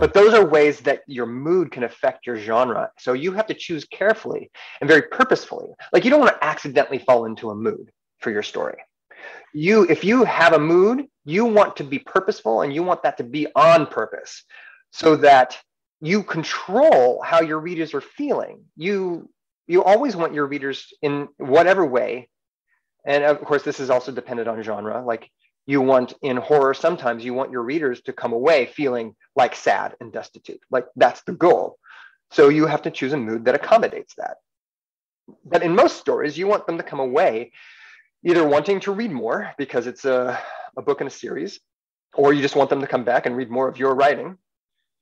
But those are ways that your mood can affect your genre. So you have to choose carefully and very purposefully. Like you don't want to accidentally fall into a mood for your story. You, if you have a mood, you want to be purposeful and you want that to be on purpose so that you control how your readers are feeling. You you always want your readers in whatever way and of course this is also dependent on genre like you want in horror sometimes you want your readers to come away feeling like sad and destitute like that's the goal. So you have to choose a mood that accommodates that. But in most stories you want them to come away either wanting to read more because it's a, a book in a series or you just want them to come back and read more of your writing.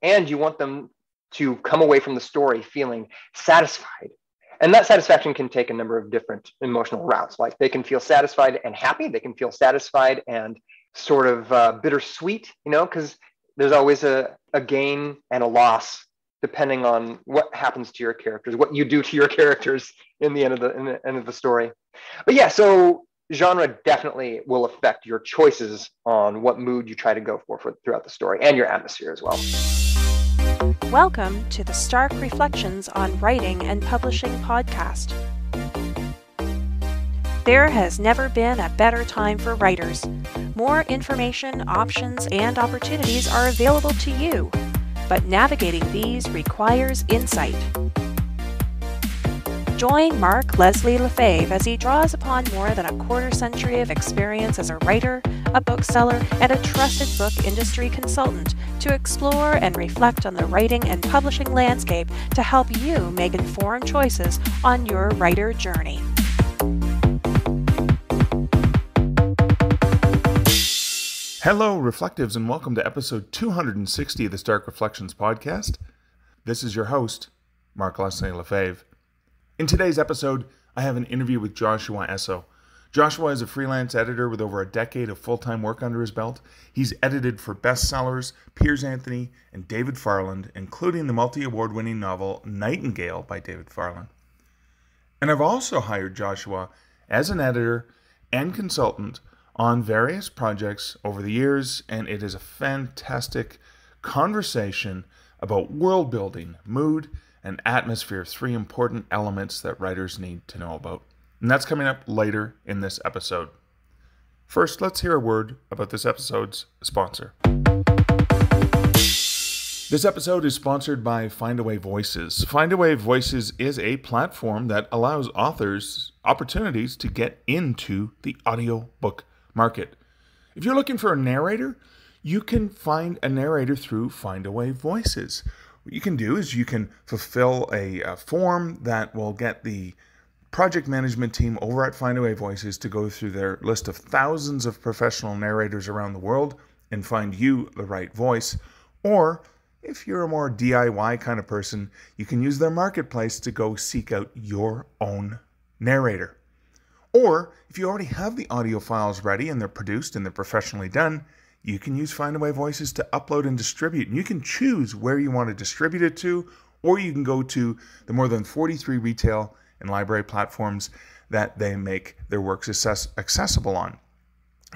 And you want them to come away from the story feeling satisfied and that satisfaction can take a number of different emotional routes. Like they can feel satisfied and happy. They can feel satisfied and sort of uh, bittersweet you know because there's always a, a gain and a loss depending on what happens to your characters what you do to your characters in the end of the, in the end of the story. But yeah so genre definitely will affect your choices on what mood you try to go for, for throughout the story and your atmosphere as well Welcome to the Stark Reflections on Writing and Publishing podcast. There has never been a better time for writers. More information, options, and opportunities are available to you, but navigating these requires insight. Join Mark Leslie Lefebvre as he draws upon more than a quarter century of experience as a writer, a bookseller, and a trusted book industry consultant to explore and reflect on the writing and publishing landscape to help you make informed choices on your writer journey. Hello, Reflectives, and welcome to episode 260 of the Stark Reflections podcast. This is your host, Mark Leslie Lefebvre. In today's episode, I have an interview with Joshua Essoe. Joshua is a freelance editor with over a decade of full time work under his belt. He's edited for bestsellers Piers Anthony and David Farland, including the multi award winning novel Nightingale by David Farland. And I've also hired Joshua as an editor and consultant on various projects over the years, and it is a fantastic conversation about world building, mood, and atmosphere, three important elements that writers need to know about. And that's coming up later in this episode. First, let's hear a word about this episode's sponsor. This episode is sponsored by Findaway Voices. Findaway Voices is a platform that allows authors opportunities to get into the audiobook market. If you're looking for a narrator, you can find a narrator through Findaway Voices. What you can do is you can fulfill a, a form that will get the project management team over at Findaway Voices to go through their list of thousands of professional narrators around the world and find you the right voice. Or if you're a more DIY kind of person, you can use their marketplace to go seek out your own narrator. Or if you already have the audio files ready and they're produced and they're professionally done, you can use Findaway Voices to upload and distribute. And you can choose where you want to distribute it to, or you can go to the more than 43 retail and library platforms that they make their works access- accessible on.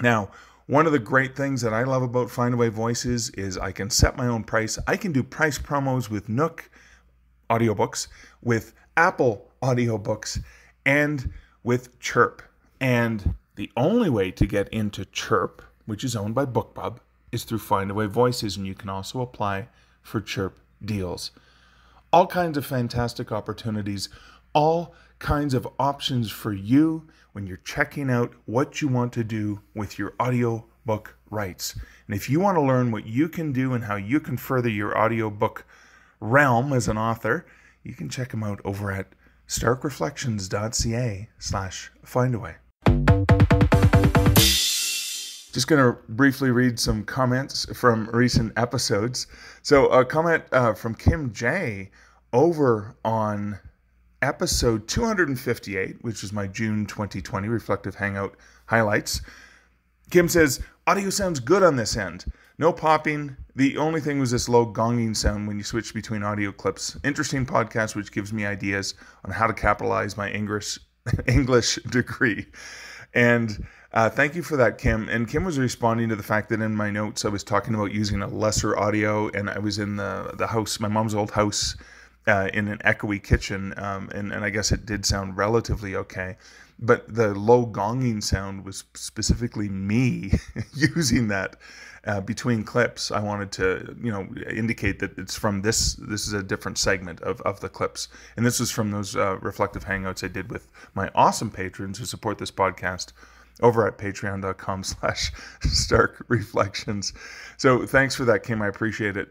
Now, one of the great things that I love about Findaway Voices is I can set my own price. I can do price promos with Nook audiobooks, with Apple audiobooks, and with Chirp. And the only way to get into Chirp which is owned by BookBub, is through Findaway Voices, and you can also apply for Chirp deals. All kinds of fantastic opportunities, all kinds of options for you when you're checking out what you want to do with your audiobook rights. And if you want to learn what you can do and how you can further your audiobook realm as an author, you can check them out over at starkreflections.ca slash findaway. Just going to briefly read some comments from recent episodes. So, a comment uh, from Kim J over on episode 258, which is my June 2020 Reflective Hangout highlights. Kim says, Audio sounds good on this end. No popping. The only thing was this low gonging sound when you switch between audio clips. Interesting podcast, which gives me ideas on how to capitalize my English English degree. And uh, thank you for that, Kim. And Kim was responding to the fact that in my notes I was talking about using a lesser audio, and I was in the the house, my mom's old house, uh, in an echoey kitchen, um, and and I guess it did sound relatively okay. But the low gonging sound was specifically me using that uh, between clips. I wanted to, you know, indicate that it's from this. This is a different segment of, of the clips, and this is from those uh, reflective hangouts I did with my awesome patrons who support this podcast over at patreon.com slash stark reflections so thanks for that kim i appreciate it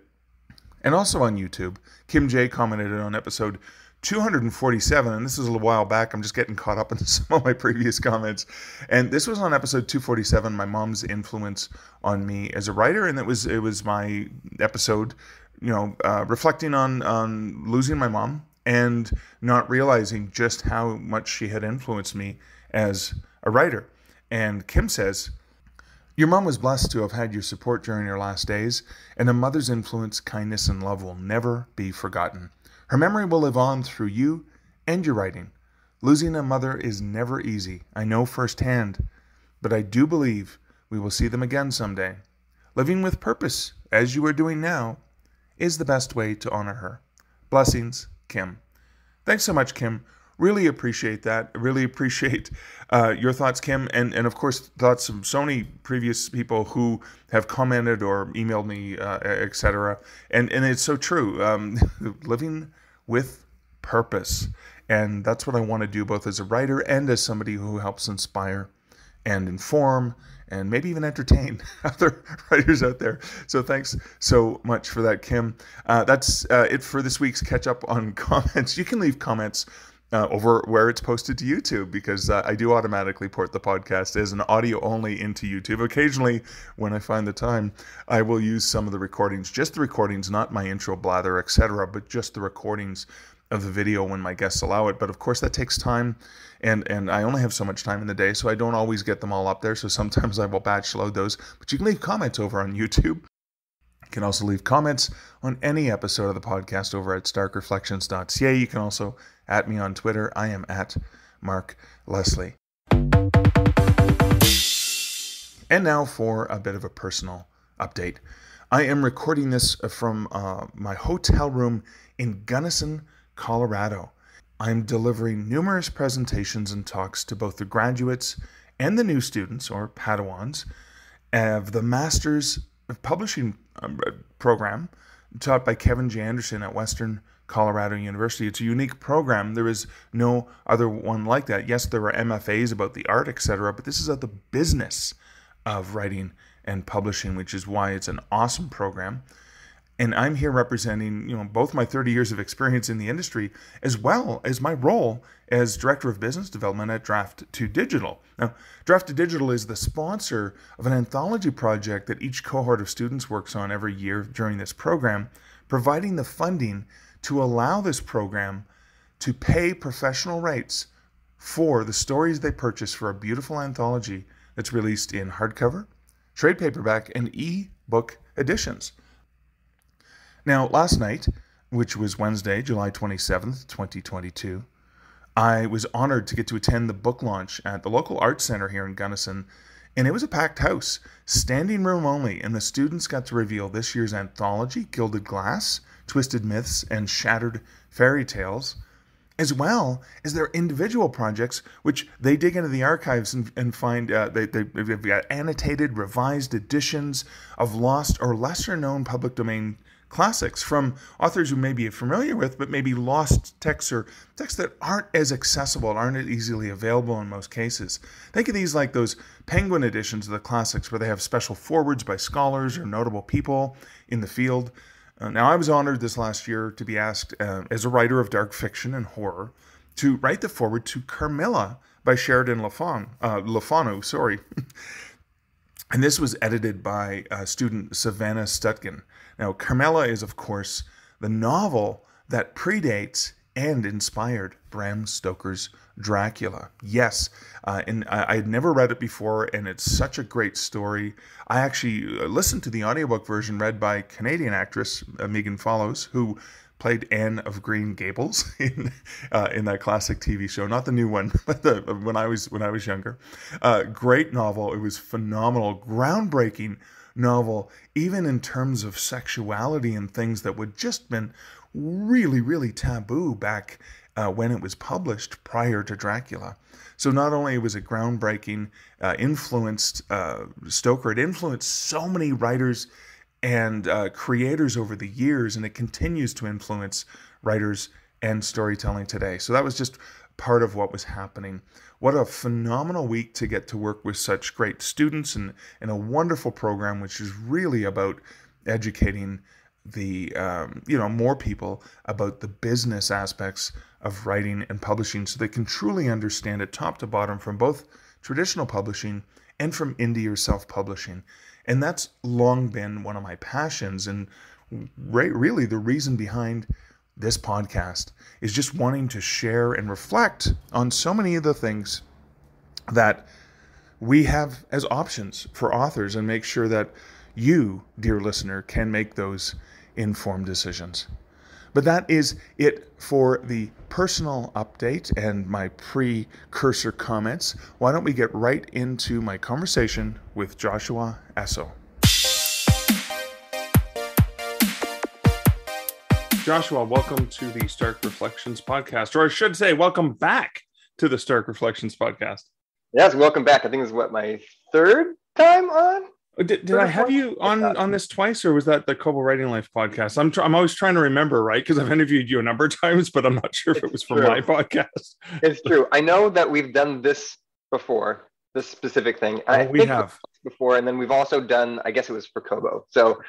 and also on youtube kim j commented on episode 247, and this is a little while back. I'm just getting caught up in some of my previous comments. And this was on episode 247, my mom's influence on me as a writer, and it was it was my episode, you know, uh, reflecting on on losing my mom and not realizing just how much she had influenced me as a writer. And Kim says, your mom was blessed to have had your support during your last days, and a mother's influence, kindness, and love will never be forgotten. Her memory will live on through you and your writing. Losing a mother is never easy, I know firsthand, but I do believe we will see them again someday. Living with purpose, as you are doing now, is the best way to honor her. Blessings, Kim. Thanks so much, Kim. Really appreciate that. Really appreciate uh, your thoughts, Kim, and, and of course thoughts of so many previous people who have commented or emailed me, uh, etc. And and it's so true. Um, living with purpose. And that's what I want to do both as a writer and as somebody who helps inspire and inform and maybe even entertain other writers out there. So thanks so much for that, Kim. Uh, that's uh, it for this week's catch up on comments. You can leave comments. Uh, over where it's posted to YouTube because uh, I do automatically port the podcast as an audio only into YouTube. Occasionally, when I find the time, I will use some of the recordings, just the recordings, not my intro blather, etc., but just the recordings of the video when my guests allow it. But of course, that takes time, and and I only have so much time in the day, so I don't always get them all up there. So sometimes I will batch load those. But you can leave comments over on YouTube. You can also leave comments on any episode of the podcast over at starkreflections.ca. You can also at me on Twitter. I am at Mark Leslie. And now for a bit of a personal update. I am recording this from uh, my hotel room in Gunnison, Colorado. I'm delivering numerous presentations and talks to both the graduates and the new students, or Padawans, of the Masters Publishing um, program taught by Kevin J. Anderson at Western Colorado University. It's a unique program. There is no other one like that. Yes, there are MFAs about the art, etc., but this is at the business of writing and publishing, which is why it's an awesome program and I'm here representing, you know, both my 30 years of experience in the industry as well as my role as director of business development at Draft to Digital. Now, Draft to Digital is the sponsor of an anthology project that each cohort of students works on every year during this program, providing the funding to allow this program to pay professional rights for the stories they purchase for a beautiful anthology that's released in hardcover, trade paperback, and e-book editions. Now, last night, which was Wednesday, July 27th, 2022, I was honored to get to attend the book launch at the local art center here in Gunnison, and it was a packed house, standing room only, and the students got to reveal this year's anthology, Gilded Glass, Twisted Myths, and Shattered Fairy Tales, as well as their individual projects, which they dig into the archives and, and find uh, they, they've got annotated, revised editions of lost or lesser known public domain classics from authors who may be familiar with, but maybe lost texts or texts that aren't as accessible, aren't easily available in most cases. Think of these like those Penguin editions of the classics where they have special forwards by scholars or notable people in the field. Uh, now, I was honored this last year to be asked, uh, as a writer of dark fiction and horror, to write the forward to Carmilla by Sheridan LaFon, uh, LaFano, sorry. and this was edited by uh, student Savannah Stutkin. Now, Carmilla is, of course, the novel that predates and inspired Bram Stoker's Dracula. Yes, uh, and I, had never read it before, and it's such a great story. I actually uh, listened to the audiobook version read by Canadian actress uh, Megan Follows, who played Anne of Green Gables in uh, in that classic TV show, not the new one, but the when I was when I was younger. Uh, great novel. It was phenomenal, groundbreaking novel, even in terms of sexuality and things that would just been really really taboo back uh, when it was published prior to Dracula. So not only was it groundbreaking, uh, influenced uh, Stoker, it influenced so many writers and uh, creators over the years, and it continues to influence writers and storytelling today. So that was just part of what was happening. What a phenomenal week to get to work with such great students and, and a wonderful program, which is really about educating the um, you know more people about the business aspects of writing and publishing so they can truly understand it top to bottom from both traditional publishing and from indie or self-publishing. And that's long been one of my passions and really the reason behind this podcast is just wanting to share and reflect on so many of the things that we have as options for authors and make sure that you dear listener can make those informed decisions. But that is it for the personal update and my precursor comments. Why don't we get right into my conversation with Joshua Essoe? Joshua, welcome to the Stark Reflections podcast, or I should say, welcome back to the Stark Reflections podcast. Yes, welcome back. I think it's what my third time on. Uh, oh, did, did I have you on on this twice, or was that the Kobo Writing Life podcast? I'm tr- I'm always trying to remember, right? Because I've interviewed you a number of times, but I'm not sure if it was for my podcast. it's true. I know that we've done this before, this specific thing. Oh, we have before, and then we've also done. I guess it was for Kobo. So,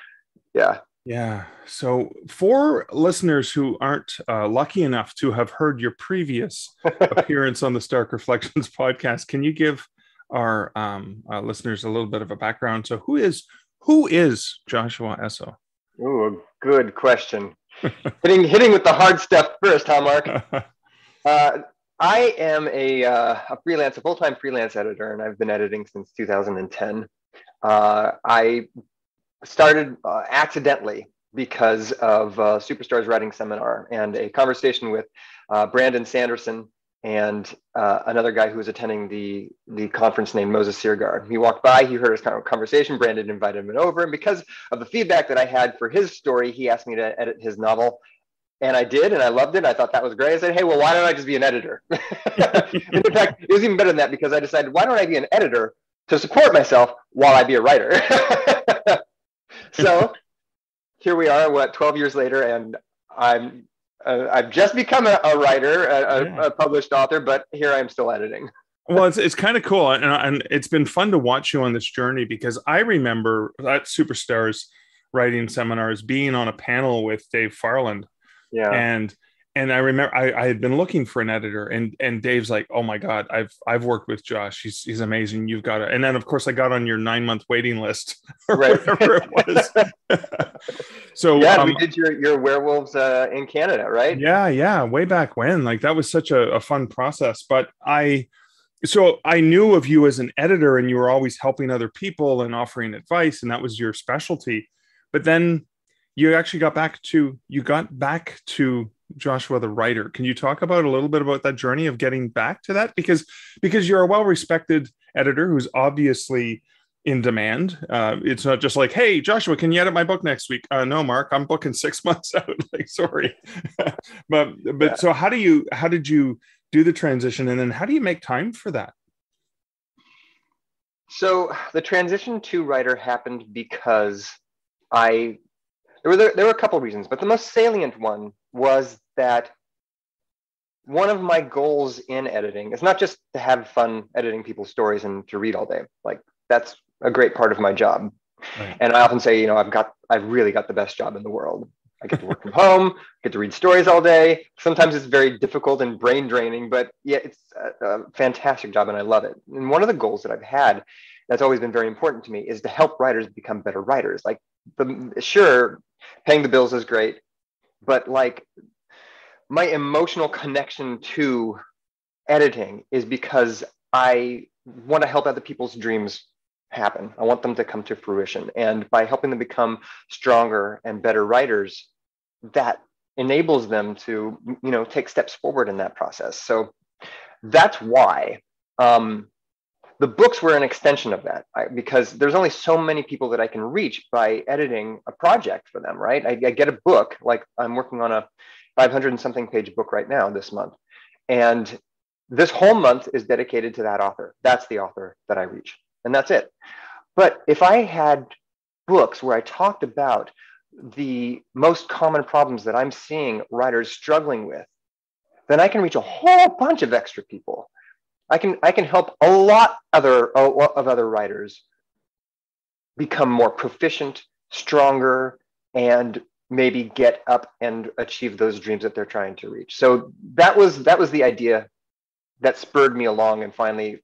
yeah. Yeah. So, for listeners who aren't uh, lucky enough to have heard your previous appearance on the Stark Reflections podcast, can you give our um, uh, listeners a little bit of a background. So, who is who is Joshua Essoe? Oh, a good question. hitting hitting with the hard stuff first, huh, Mark? uh, I am a, uh, a freelance, a full time freelance editor, and I've been editing since 2010. Uh, I started uh, accidentally because of uh, Superstars Writing Seminar and a conversation with uh, Brandon Sanderson and uh, another guy who was attending the the conference named Moses Siregar. He walked by, he heard of conversation. Brandon invited him over, and because of the feedback that I had for his story, he asked me to edit his novel. And I did, and I loved it. I thought that was great. I said, "Hey, well, why don't I just be an editor?" in fact, it was even better than that because I decided, why don't I be an editor to support myself while I be a writer? so here we are, what, 12 years later, and I'm uh, I've just become a, a writer, a, yeah. a, published author, but here I am still editing. well, it's it's kind of cool, and, and it's been fun to watch you on this journey because I remember at Superstars writing seminars being on a panel with Dave Farland. Yeah. And and I remember I, I, had been looking for an editor, and and Dave's like, "Oh my God, I've I've worked with Josh. He's he's amazing. You've got to." And then of course I got on your nine month waiting list, or right. whatever it was. so yeah, um, we did your your werewolves uh, in Canada, right? Yeah, yeah, way back when. Like that was such a, a fun process. But I, so I knew of you as an editor, and you were always helping other people and offering advice, and that was your specialty. But then you actually got back to you got back to Joshua the writer. Can you talk about a little bit about that journey of getting back to that? Because because you're a well-respected editor who's obviously in demand. Uh, it's not just like, hey, Joshua, can you edit my book next week? Uh, no, Mark, I'm booking six months out. like, sorry, but but yeah. so how do you how did you do the transition, and then how do you make time for that? So the transition to writer happened because I there were there, there were a couple reasons, but the most salient one was that one of my goals in editing is not just to have fun editing people's stories and to read all day. Like that's a great part of my job. Right. And I often say, you know, I've got, I've really got the best job in the world. I get to work from home, get to read stories all day. Sometimes it's very difficult and brain draining, but yeah, it's a, a fantastic job and I love it. And one of the goals that I've had that's always been very important to me is to help writers become better writers. Like the sure, paying the bills is great, but like my emotional connection to editing is because I want to help other people's dreams happen. I want them to come to fruition. And by helping them become stronger and better writers, that enables them to you know take steps forward in that process so that's why um, the books were an extension of that I, because there's only so many people that i can reach by editing a project for them right? I, I get a book like i'm working on a 500 and something page book right now this month and this whole month is dedicated to that author. That's the author that i reach and that's it. But if i had books where i talked about the most common problems that I'm seeing writers struggling with, then I can reach a whole bunch of extra people. I can I can help a lot other a lot of other writers become more proficient, stronger, and maybe get up and achieve those dreams that they're trying to reach. So that was that was the idea that spurred me along and finally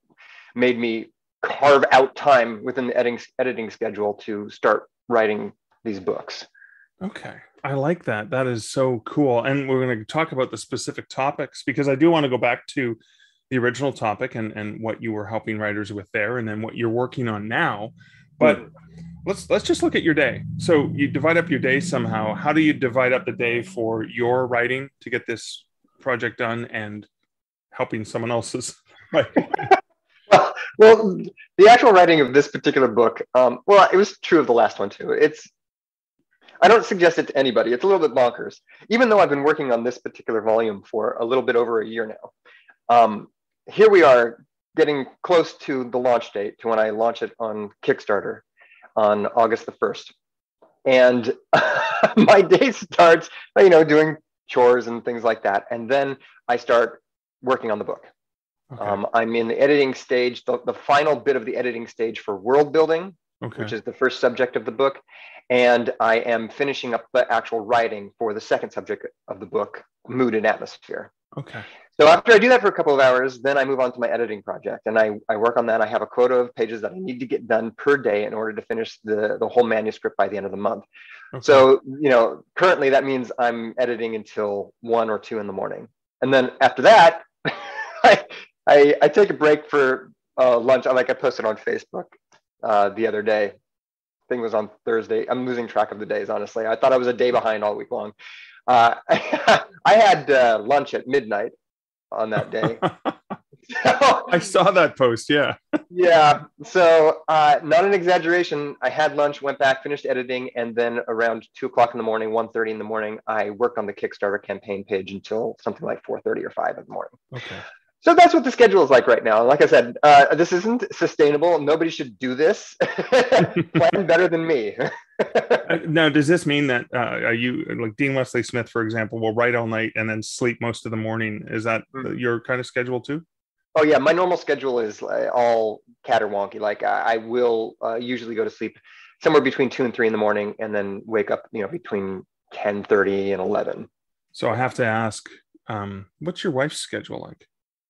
made me carve out time within the editing editing schedule to start writing these books. Okay. I like that. That is so cool. And we're going to talk about the specific topics because I do want to go back to the original topic and, and what you were helping writers with there and then what you're working on now. But mm. let's let's just look at your day. So you divide up your day somehow. How do you divide up the day for your writing to get this project done and helping someone else's well, well, the actual writing of this particular book, um, well, it was true of the last one too. It's I don't suggest it to anybody. It's a little bit bonkers. Even though I've been working on this particular volume for a little bit over a year now, um, here we are getting close to the launch date to when I launch it on Kickstarter on August the 1st. And my day starts, you know, doing chores and things like that. And then I start working on the book. Okay. Um, I'm in the editing stage, the, the final bit of the editing stage for world building, okay. which is the first subject of the book. And I am finishing up the actual writing for the second subject of the book, Mood and Atmosphere. Okay. So after I do that for a couple of hours, then I move on to my editing project and I, I work on that. I have a quota of pages that I need to get done per day in order to finish the, the whole manuscript by the end of the month. Okay. So, you know, currently that means I'm editing until one or two in the morning. And then after that, I, I, I, take a break for uh, lunch. I like I posted on Facebook uh, the other day thing was on Thursday. I'm losing track of the days, honestly. I thought I was a day behind all week long. Uh, I had uh, lunch at midnight on that day. so, I saw that post. Yeah. yeah. So, uh, not an exaggeration. I had lunch, went back, finished editing, and then around two o'clock in the morning, 1.30 in the morning, I worked on the Kickstarter campaign page until something like 4.30 or 5 in the morning. Okay so that's what the schedule is like right now. Like I said, uh, this isn't sustainable. Nobody should do this. Plan better than me. Uh, now, does this mean that uh, are you like Dean Wesley Smith, for example, will write all night and then sleep most of the morning? Is that mm-hmm. your kind of schedule too? Oh yeah, my normal schedule is uh, all caterwonky. Like I, I will uh, usually go to sleep somewhere between two and three in the morning, and then wake up, you know, between ten thirty and eleven. So I have to ask, um, what's your wife's schedule like?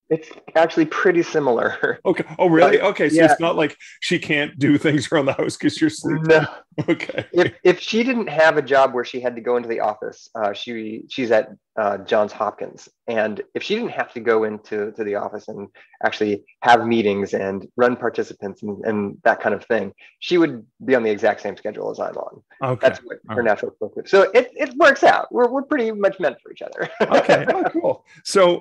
It's actually pretty similar. Okay. Oh, really? Okay. So yeah. it's not like she can't do things around the house because you're sleeping. No. Okay. If, if she didn't have a job where she had to go into the office, uh, she she's at uh, Johns Hopkins, and if she didn't have to go into to the office and actually have meetings and run participants and, and that kind of thing, she would be on the exact same schedule as I'm on. Okay. That's what her natural focus. So it, it works out. We're, we're pretty much meant for each other. okay. Oh, cool. So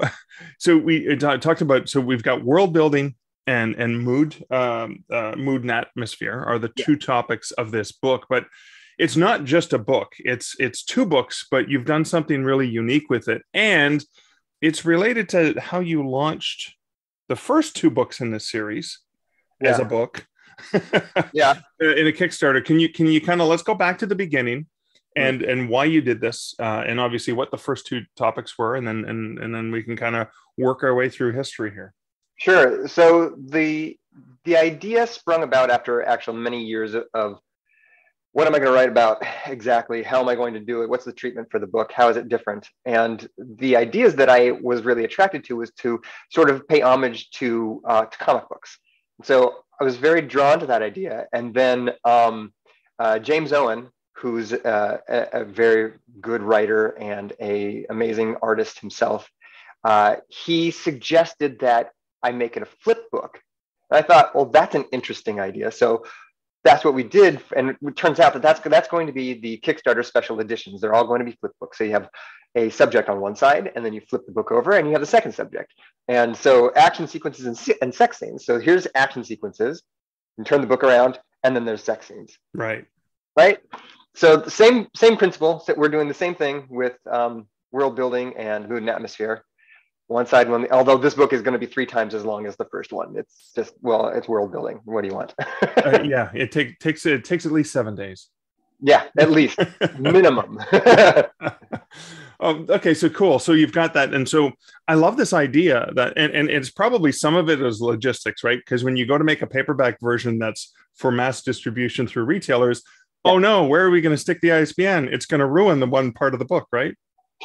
so we uh, talked about so we've got world building and and mood um, uh, mood and atmosphere are the two topics of this book but it's not just a book it's it's two books but you've done something really unique with it and it's related to how you launched the first two books in this series yeah. as a book yeah in a kickstarter can you can you kind of let's go back to the beginning mm-hmm. and and why you did this uh, and obviously what the first two topics were and then and, and then we can kind of work our way through history here Sure. So the the idea sprung about after actual many years of what am I going to write about exactly? How am I going to do it? What's the treatment for the book? How is it different? And the ideas that I was really attracted to was to sort of pay homage to uh, to comic books. So I was very drawn to that idea. And then um, uh, James Owen, who's uh, a, a, very good writer and a amazing artist himself, uh, he suggested that I make it a flip book. And I thought, well, that's an interesting idea. So that's what we did, and it turns out that that's that's going to be the Kickstarter special editions. They're all going to be flip books. So you have a subject on one side, and then you flip the book over, and you have the second subject. And so action sequences and, and sex scenes. So here's action sequences. and turn the book around, and then there's sex scenes. Right. Right. So the same same principle. So we're doing the same thing with um, world building and mood and atmosphere one side one although this book is going to be three times as long as the first one. It's just well it's world building. What do you want? Uh, yeah it take, takes it takes at least seven days. Yeah at least. Minimum. Um, okay so cool. So you've got that. And so i love this idea that and, and it's probably some of it is logistics right? Because when you go to make a paperback version that's for mass distribution through retailers yeah. oh no where are we going to stick the isbn it's going to ruin the one part of the book right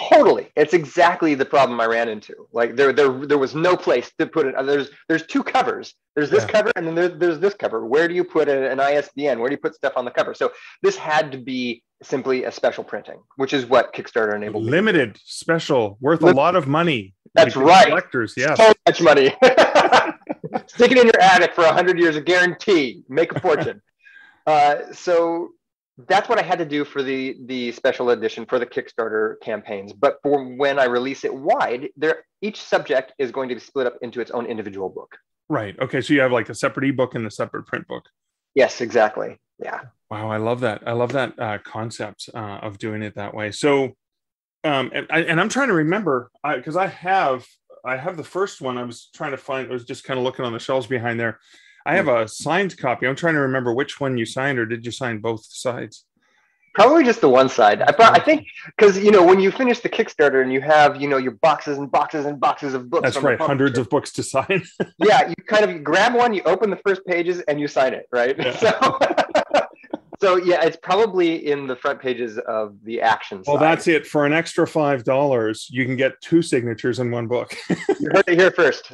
Totally. It's exactly the problem I ran into. Like there, there, there was no place to put it. There's, there's two covers. There's this yeah. cover, and then there, there's this cover. Where do you put an ISBN? Where do you put stuff on the cover? So this had to be simply a special printing, which is what Kickstarter enabled. Limited, special, worth Lim- a lot of money. That's right. Collectors, yeah. So much money. Stick it in your attic for hundred years, a guarantee. Make a fortune. uh, so that's what I had to do for the the special edition for the Kickstarter campaigns. But for when I release it wide, there each subject is going to be split up into its own individual book. Right. Okay. So you have like a separate ebook and a separate print book. Yes, exactly. Yeah. Wow, I love that. I love that uh, concept uh, of doing it that way. So, um, and, I, and I'm trying to remember because I, I have I have the first one. I was trying to find. I was just kind of looking on the shelves behind there. I have a signed copy. I'm trying to remember which one you signed, or did you sign both sides? Probably just the one side. I, I think because you know when you finish the Kickstarter and you have you know your boxes and boxes and boxes of books. That's right, hundreds of books to sign. yeah, you kind of grab one, you open the first pages, and you sign it, right? Yeah. So, so yeah, it's probably in the front pages of the action. Well, that's it. For an extra five dollars, you can get two signatures in one book. you heard it here first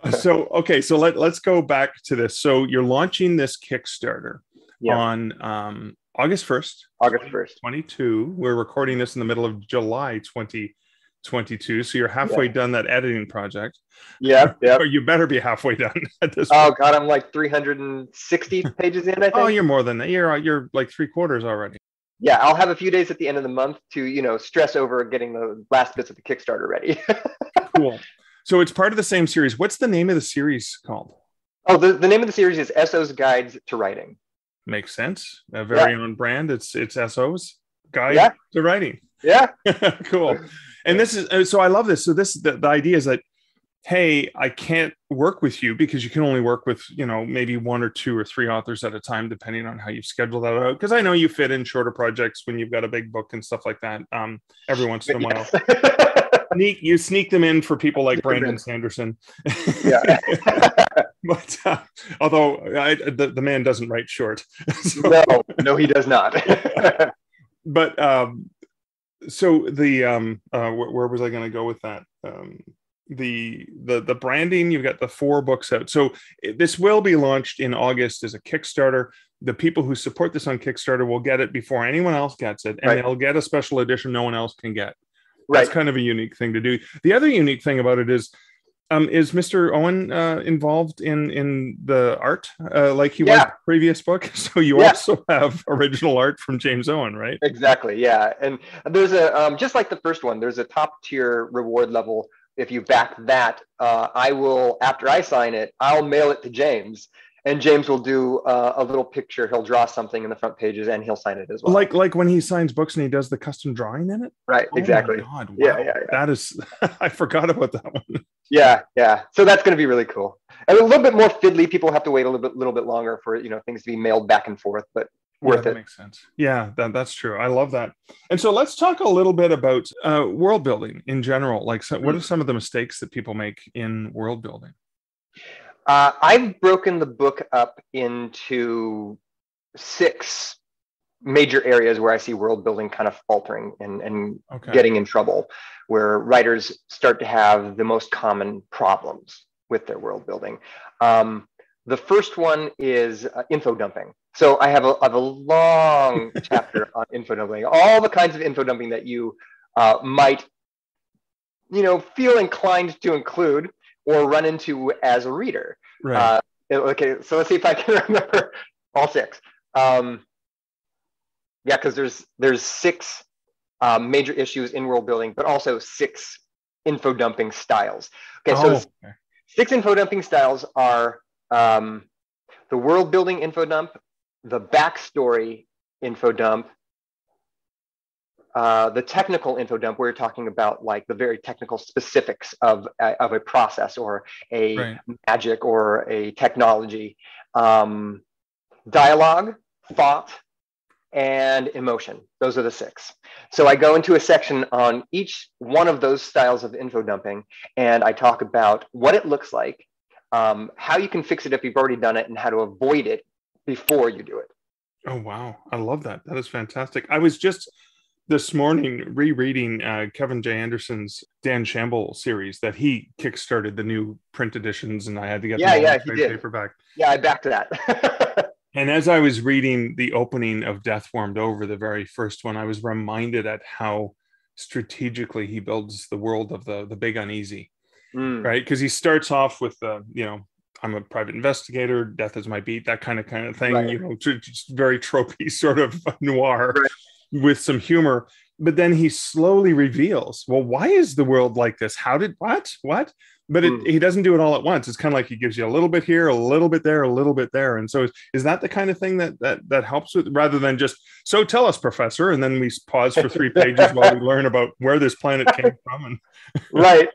so okay, so let let's go back to this. So you're launching this Kickstarter yeah. on um, August first. August first, twenty two. We're recording this in the middle of July twenty twenty two. So you're halfway yeah. done that editing project. Yeah, yeah. or you better be halfway done at this. Oh point. God, I'm like 360 pages in. I think. Oh, you're more than that. You're you're like three quarters already. Yeah, I'll have a few days at the end of the month to you know stress over getting the last bits of the Kickstarter ready. cool. So it's part of the same series. What's the name of the series called? Oh, the, the name of the series is Essoe's Guides to Writing. Makes sense. A very yeah. on brand. It's it's Essoe's guide yeah. to writing. Yeah. cool. And this is uh, so I love this. So this the, the idea is that hey, I can't work with you because you can only work with, you know, maybe one or two or three authors at a time, depending on how you schedule that out. Because I know you fit in shorter projects when you've got a big book and stuff like that. Um, every once in a while. sneak you sneak them in for people like Brandon Sanderson. Yeah. but uh, although I, the, the man doesn't write short. So. No, no, he does not. but um, so the um, uh, where, where was I going to go with that? Um, the the the branding you've got the four books out so this will be launched in august as a kickstarter the people who support this on kickstarter will get it before anyone else gets it and right. they'll get a special edition no one else can get right. that's kind of a unique thing to do the other unique thing about it is um, is Mr. Owen uh, involved in in the art uh, like he yeah. was previous book? So you yeah. also have original art from James Owen, right? Exactly. Yeah, and there's a um, just like the first one. There's a top tier reward level if you back that, uh, I will, after I sign it, I'll mail it to James. And James will do uh, a little picture. He'll draw something in the front pages, and he'll sign it as well. Like like when he signs books and he does the custom drawing in it. Right. Oh exactly. God, wow. yeah, yeah, yeah. That is. I forgot about that one. Yeah, yeah. So that's going to be really cool. And a little bit more fiddly. People have to wait a little bit, little bit longer for you know things to be mailed back and forth. But worth yeah, it. Makes sense. Yeah, that, that's true. I love that. And so let's talk a little bit about uh, world building in general. Like, so what are some of the mistakes that people make in world building? Uh, I've broken the book up into six major areas where I see world building kind of faltering and, and okay. getting in trouble, where writers start to have the most common problems with their world building. Um, the first one is uh, info dumping. So I have a, I have a long chapter on info dumping, all the kinds of info dumping that you uh, might, you know, feel inclined to include or run into as a reader. Right. Uh, okay, so let's see if I can remember all six. Um, yeah, because there's there's six um, major issues in world building, but also six info dumping styles. Okay, so oh, okay. six info dumping styles are um, the world building info dump, the backstory info dump, uh, the technical info dump, you're talking about like the very technical specifics of, uh, of a process or a right. magic or a technology, um, dialogue, thought, and emotion. Those are the six. So I go into a section on each one of those styles of info dumping, and I talk about what it looks like, um, how you can fix it if you've already done it, and how to avoid it before you do it. Oh wow, I love that. That is fantastic. I was just this morning rereading uh, Kevin J. Anderson's Dan Shamble series that he kickstarted the new print editions, and I had to get yeah, yeah, he did. paperback. Yeah, I backed that. and as I was reading the opening of Death Warmed Over, the very first one, I was reminded at how strategically he builds the world of the the big uneasy, mm. right? Because he starts off with the you know I'm a private investigator, death is my beat, that kind of kind of thing, right. you know, just very tropey sort of noir. Right with some humor but then he slowly reveals well why is the world like this? How did what what? But it, mm. he doesn't do it all at once. It's kind of like he gives you a little bit here a little bit there a little bit there. And so is, is that the kind of thing that that that helps with rather than just so tell us professor and then we pause for three pages while we learn about where this planet came from and right.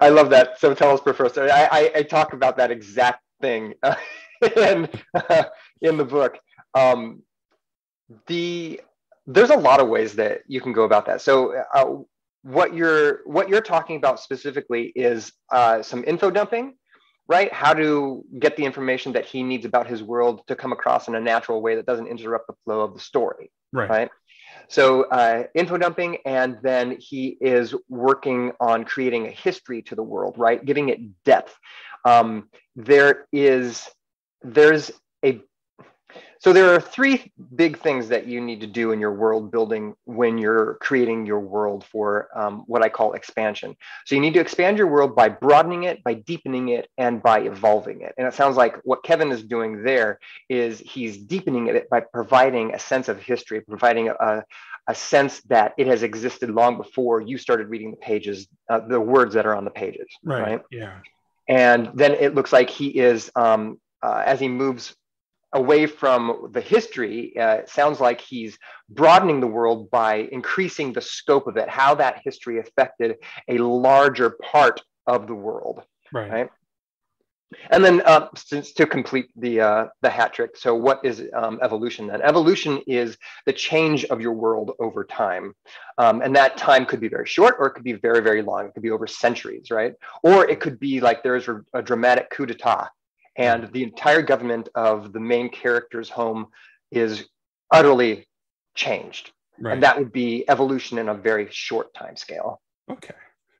I love that. So tell us professor. I i, I talk about that exact thing uh, in uh, in the book. Um the there's a lot of ways that you can go about that. So uh, what you're what you're talking about specifically is uh, some info dumping, right? How to get the information that he needs about his world to come across in a natural way that doesn't interrupt the flow of the story, right? right? So uh, info dumping, and then he is working on creating a history to the world, right? Giving it depth. Um, there is there's a so there are three big things that you need to do in your world building when you're creating your world for um, what I call expansion. So you need to expand your world by broadening it, by deepening it, and by evolving it. And it sounds like what Kevin is doing there is he's deepening it by providing a sense of history, providing a, a sense that it has existed long before you started reading the pages, uh, the words that are on the pages. Right. right? Yeah. And then it looks like he is, um, uh, as he moves away from the history, uh, sounds like he's broadening the world by increasing the scope of it, how that history affected a larger part of the world. Right. right? And then, uh, since to complete the uh, the hat trick, so what is um, evolution? Then evolution is the change of your world over time, um, and that time could be very short, or it could be very very long. It could be over centuries, right? Or it could be like there's a, a dramatic coup d'état and the entire government of the main character's home is utterly changed. Right. And that would be evolution in a very short time scale. Okay.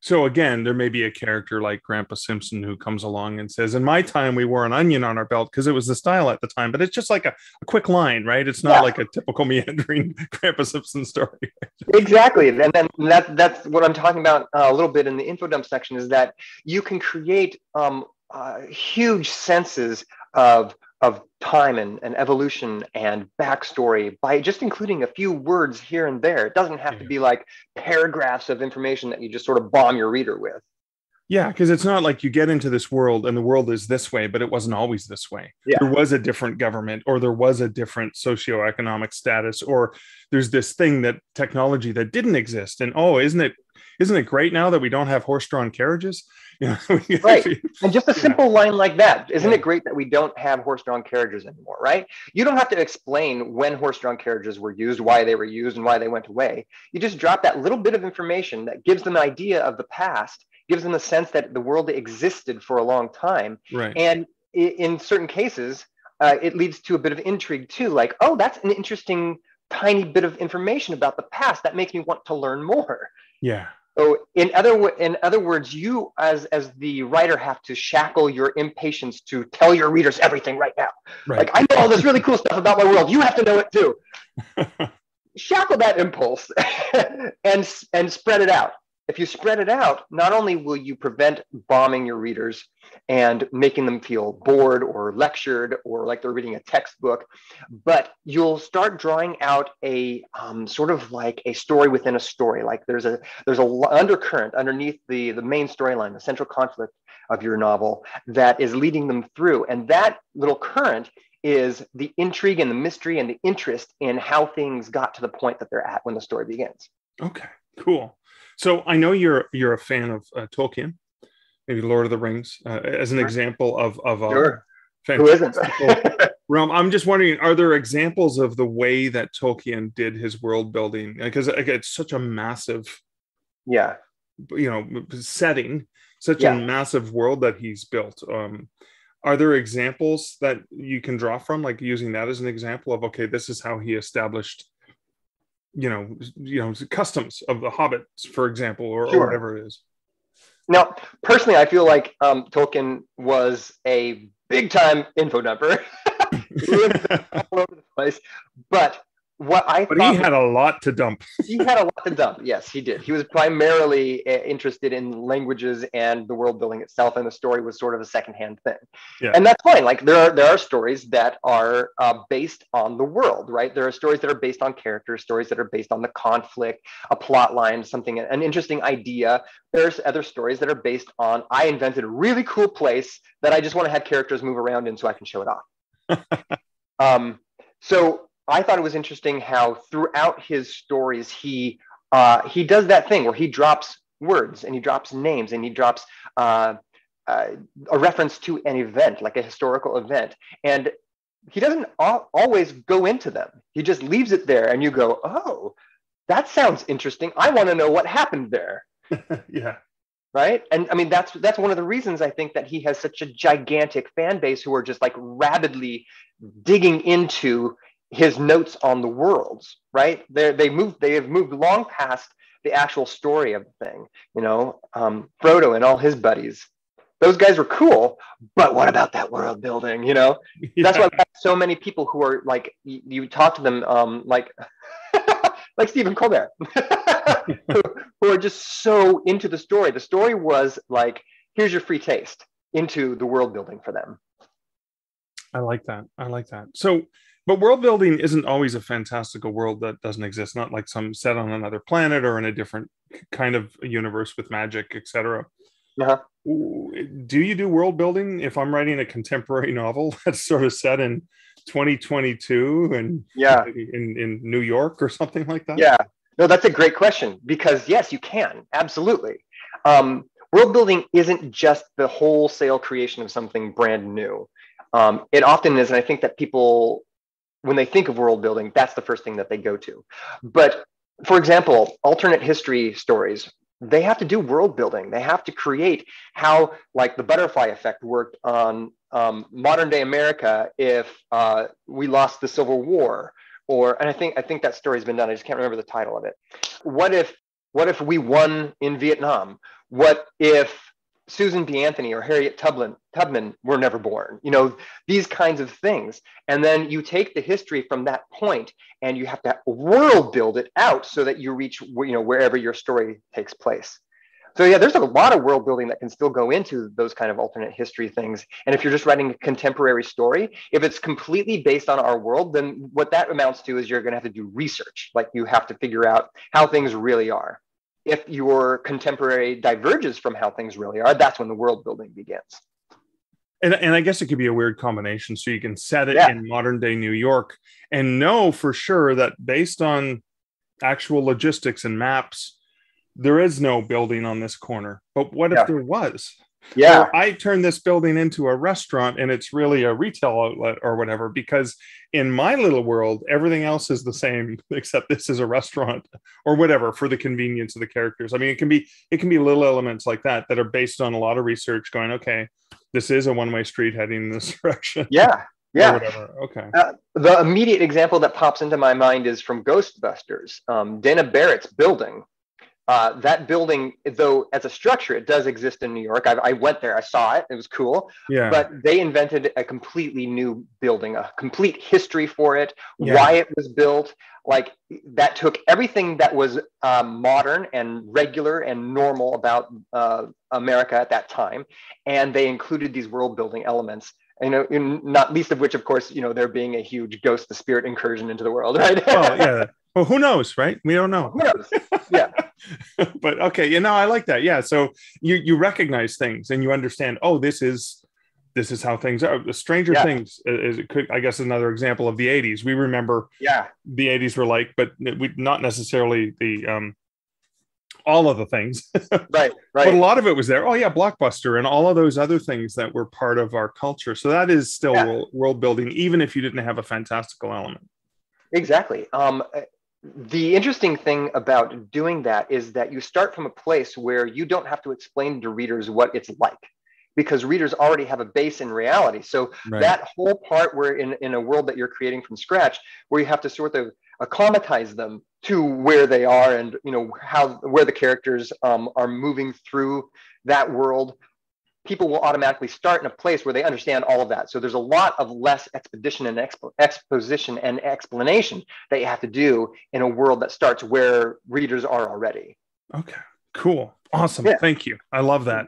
So again, there may be a character like Grandpa Simpson who comes along and says, "In my time, we wore an onion on our belt because it was the style at the time." But it's just like a, a quick line, right? It's not yeah. like a typical meandering Grandpa Simpson story. exactly, and then that that's what I'm talking about uh, a little bit in the info dump section is that you can create um, uh, huge senses of of time and, and evolution and backstory by just including a few words here and there. It doesn't have to be like paragraphs of information that you just sort of bomb your reader with. Yeah, because it's not like you get into this world and the world is this way, but it wasn't always this way. Yeah. There was a different government, or there was a different socioeconomic status, or there's this thing that technology that didn't exist. And oh, isn't it isn't it great now that we don't have horse-drawn carriages? You know, right. and just a simple yeah. line like that. Isn't yeah. it great that we don't have horse-drawn carriages anymore, right? You don't have to explain when horse-drawn carriages were used, why they were used, and why they went away. You just drop that little bit of information that gives them an idea of the past, gives them a sense that the world existed for a long time. Right. And in certain cases, uh, it leads to a bit of intrigue too. Like, oh, that's an interesting tiny bit of information about the past that makes me want to learn more. Yeah. So in other in other words, you as as the writer have to shackle your impatience to tell your readers everything right now. Right. Like I know all this really cool stuff about my world. You have to know it too. shackle that impulse and and spread it out. If you spread it out, not only will you prevent bombing your readers and making them feel bored or lectured or like they're reading a textbook, but you'll start drawing out a um, sort of like a story within a story. Like there's a there's a undercurrent underneath the the main storyline, the central conflict of your novel that is leading them through, and that little current is the intrigue and the mystery and the interest in how things got to the point that they're at when the story begins. Okay, cool. So I know you're you're a fan of uh, Tolkien, maybe Lord of the Rings, uh, as an example of of a sure. Who isn't? realm. I'm just wondering, are there examples of the way that Tolkien did his world building? Because it's such a massive, yeah, you know, setting, such Yeah. a massive world that he's built. Um, are there examples that you can draw from, like using that as an example of okay, this is how he established, you know, you know, customs of the hobbits, for example, or, or whatever it is. Now, personally, I feel like um, Tolkien was a big time info dumper. all over the place. But what I But thought he had a lot to dump. he had a lot to dump. Yes, he did. He was primarily uh, interested in languages and the world building itself, and the story was sort of a secondhand thing. Yeah. And that's fine. Like there are there are stories that are uh, based on the world, right? There are stories that are based on characters, stories that are based on the conflict, a plot line, something, an interesting idea. There's other stories that are based on I invented a really cool place that I just want to have characters move around in so I can show it off. um, so I thought it was interesting how throughout his stories he uh, he does that thing where he drops words and he drops names and he drops uh, uh, a reference to an event, like a historical event, and he doesn't al- always go into them. He just leaves it there, and you go, "Oh, that sounds interesting. I want to know what happened there." yeah. right and i mean that's that's one of the reasons i think that he has such a gigantic fan base who are just like rabidly digging into his notes on the worlds right? They they moved they have moved long past the actual story of the thing you know? Um, frodo and all his buddies. Those guys were cool but what about that world building you know? That's why so many people who are like you, you talk to them um like like Stephen Colbert who, who are just so into the story. The story was like here's your free taste into the world building for them. I like that. I like that. So, but world building isn't always a fantastical world that doesn't exist. Not like some set on another planet or in a different kind of universe with magic, etc. Uh-huh. Do you do world building if I'm writing a contemporary novel that's sort of set in 2022 and yeah in, in New York or something like that? yeah no that's a great question because yes you can absolutely um, world building isn't just the wholesale creation of something brand new um, it often is and i think that people when they think of world building that's the first thing that they go to. But for example alternate history stories they have to do world building. They have to create how like the butterfly effect worked on um, modern day america if uh, we lost the civil war or and i think i think that story's been done. I just can't remember the title of it. What if what if we won in vietnam? What if susan b. Anthony or harriet tubman tubman were never born you know these kinds of things. And then you take the history from that point and you have to world build it out so that you reach you know wherever your story takes place. So yeah there's a lot of world building that can still go into those kind of alternate history things. And if you're just writing a contemporary story if it's completely based on our world then what that amounts to is you're going to have to do research. Like you have to figure out how things really are if your contemporary diverges from how things really are that's when the world building begins and, and I guess it could be a weird combination. So you can set it Yeah. in modern day New York and know for sure that based on actual logistics and maps, there is no building on this corner. But what if there was? Yeah Or I turn this building into a restaurant and it's really a retail outlet or whatever, because in my little world, everything else is the same except this is a restaurant or whatever for the convenience of the characters. I mean, it can be it can be little elements like that that are based on a lot of research going, okay, this is a one-way street heading in this direction. yeah yeah whatever. Okay. the immediate example that pops into my mind is from Ghostbusters. Um, Dana Barrett's building uh, that building, though as a structure, it does exist in New York. I, I, went there, I saw it, it was cool. Yeah. But they invented a completely new building, a complete history for it, yeah. why it was built. Like that took everything that was um, modern and regular and normal about uh, America at that time, and they included these world building elements you know, not least of which, of course, you know, there being a huge ghost the spirit incursion into the world, right? oh yeah, well, who knows, right? We don't know. Who knows? Yeah. but okay, you know, I like that. Yeah. So you you recognize things and you understand. Oh, this is this is how things are. The Stranger yeah. Things is, is could I guess another example of the '80s. We remember. Yeah. The '80s were like, but we not necessarily the um all of the things. right, right. But a lot of it was there. Oh yeah, Blockbuster and all of those other things that were part of our culture. So that is still yeah. world, world building, even if you didn't have a fantastical element. Exactly. Um, the interesting thing about doing that is that you start from a place where you don't have to explain to readers what it's like because readers already have a base in reality so right. that whole part where in, in a world that you're creating from scratch where you have to sort of acclimatize them to where they are and you know how where the characters um, are moving through that world people will automatically start in a place where they understand all of that. So there's a lot of less expedition and expo- exposition and explanation that you have to do in a world that starts where readers are already. Okay, cool, awesome. Yeah. Thank you. I love that.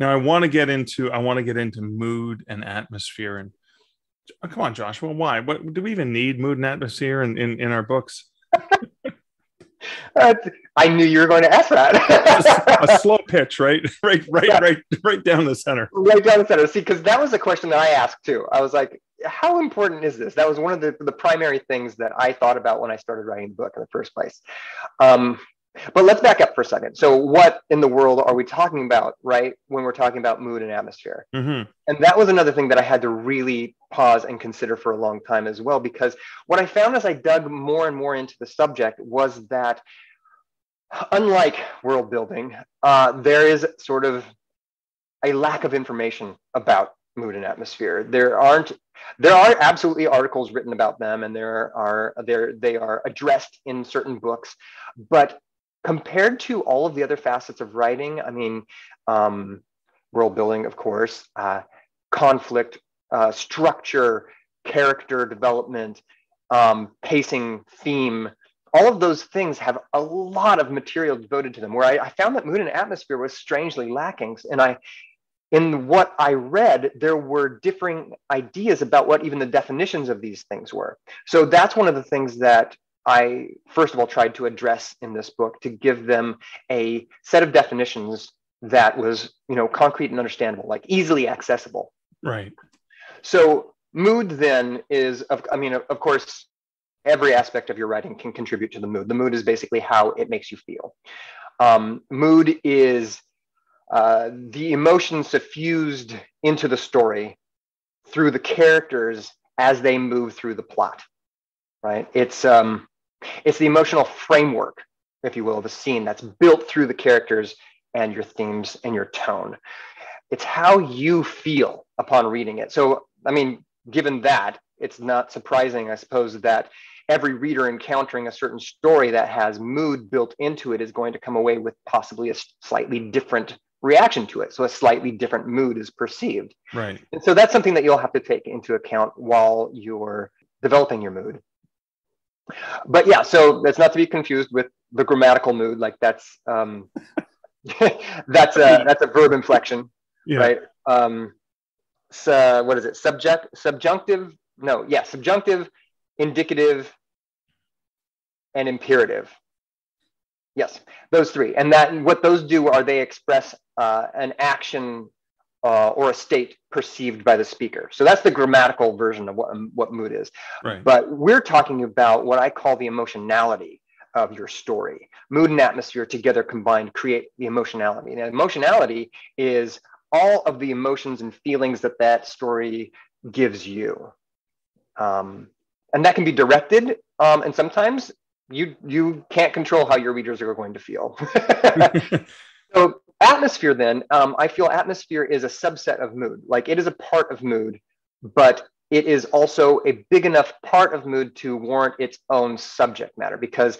Now I want to get into I want to get into mood and atmosphere and oh, come on, Joshua. Why? What do we even need mood and atmosphere in in, in our books? Uh, I knew you were going to ask that. a, a, slow pitch, right? Right, right, yeah. right, right down the center. Right down the center. See, because that was a question that I asked too. I was like, how important is this? That was one of the, the primary things that I thought about when I started writing the book in the first place. Um, but let's back up for a second. So, what in the world are we talking about, right? When we're talking about mood and atmosphere. Mm-hmm. And that was another thing that I had to really pause and consider for a long time as well, because what I found as I dug more and more into the subject was that, unlike world building, uh, there is sort of a lack of information about mood and atmosphere. There aren't there are absolutely articles written about them and there are there they are addressed in certain books but compared to all of the other facets of writing, I mean, um, world building, of course, uh, conflict, uh, structure, character development, um, pacing, theme, all of those things have a lot of material devoted to them. Where I, I found that mood and atmosphere was strangely lacking, and I in what I read, there were differing ideas about what even the definitions of these things were. So that's one of the things that I first of all tried to address in this book to give them a set of definitions that was, you know, concrete and understandable, like easily accessible. Right. So mood then is, of, I mean, of, course, every aspect of your writing can contribute to the mood. The mood is basically how it makes you feel. Um, mood is uh, the emotion suffused into the story through the characters as they move through the plot. Right. It's um, it's the emotional framework, if you will, of a scene that's built through the characters and your themes and your tone. It's how you feel upon reading it. So, I mean, given that, it's not surprising, I suppose, that every reader encountering a certain story that has mood built into it is going to come away with possibly a slightly different reaction to it. So a slightly different mood is perceived. Right. And so that's something that you'll have to take into account while you're developing your mood but yeah, so that's not to be confused with the grammatical mood. Like that's um, that's a that's a verb inflection, yeah. right? Um, so what is it? Subject, subjunctive? No, yeah, subjunctive, indicative, and imperative. Yes, those three. And that what those do are they express uh, an action uh, or a state perceived by the speaker. So that's the grammatical version of what, what mood is. Right. But we're talking about what I call the emotionality of your story. Mood and atmosphere together combined create the emotionality. And emotionality is all of the emotions and feelings that that story gives you. Um, and that can be directed, um, and sometimes you you can't control how your readers are going to feel. so atmosphere then um, i feel atmosphere is a subset of mood like it is a part of mood but it is also a big enough part of mood to warrant its own subject matter because